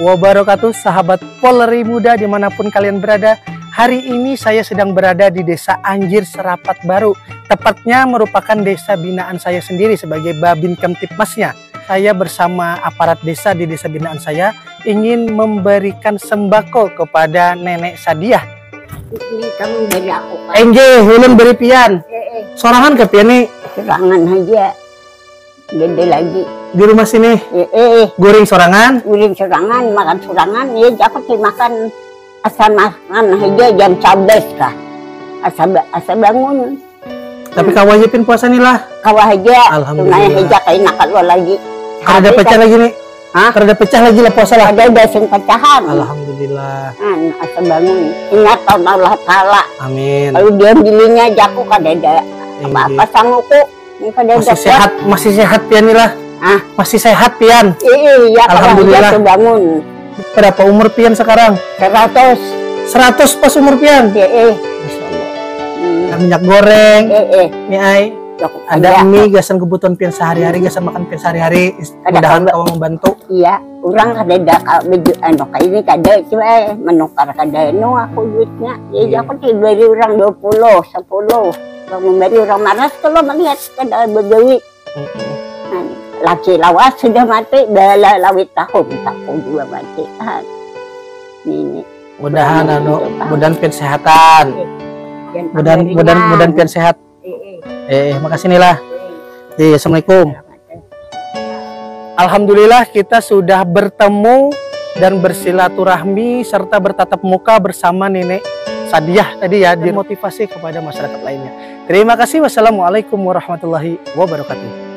wabarakatuh sahabat Polri muda di mana pun kalian berada. Hari ini saya sedang berada di desa Anjir Serapat Baru. Tepatnya merupakan desa binaan saya sendiri sebagai Babin Kemtipmasnya Saya bersama aparat desa di desa binaan saya Ingin memberikan sembako kepada Nenek Sadiah. Ini kamu dari aku kan. Enje, ulun beri pian. Eh, eh, Sorangan ke pian nih? Serangan aja. Gede lagi. di rumah sini Eh, eh, eh. Goreng sorangan Uling serangan, makan serangan. Ya, aku dimakan asal makan aja jam 11 kah. Asal, asal bangun. Tapi kawajipin puasa nih lah Kawah aja. Alhamdulillah. Aja kayak nakal lo lagi. Ada pecah lagi nih Hah? Ada pecah lagi lah puasa lah Ada dasing pecahan. Alhamdulillah Kan, asal bangun. Ingat Allah Ta'ala. Amin Kalau dia bilinya aja aku kada ada apa-apa Enje. sanguku. Ada Masih sehat, masih sehat pian lah Ah. Masih sehat pian Iya, kalau Alhamdulillah. dia bangun. Berapa umur pian sekarang? 100. 100 pas umur pian Eh, eh. Masya Allah Hmm. Ada minyak goreng Eh, eh. Mie ai Dok, Ada mie gasan kebutuhan pian sehari-hari Gasan makan pian sehari-hari Mudahan ada. kau membantu Iya, orang kada ada kalau baju kayak ini kada cuma eh, menukar kada anu aku duitnya. Ya Iya. aku beri orang 20, 10. Kalau memberi orang maras kalau melihat kada berduit. Nah, laki lawas sudah mati, bala lawit tahun aku juga mati. Ini. Mudahan anu Mudahan pian sehatan Mudahan mudahan mudahan pian sehat. Eh, makasih nih lah Eh, Assalamualaikum. Alhamdulillah kita sudah bertemu dan bersilaturahmi serta bertatap muka bersama Nenek Sadiah tadi ya, dimotivasi kepada masyarakat lainnya. Terima kasih. Wassalamualaikum warahmatullahi wabarakatuh.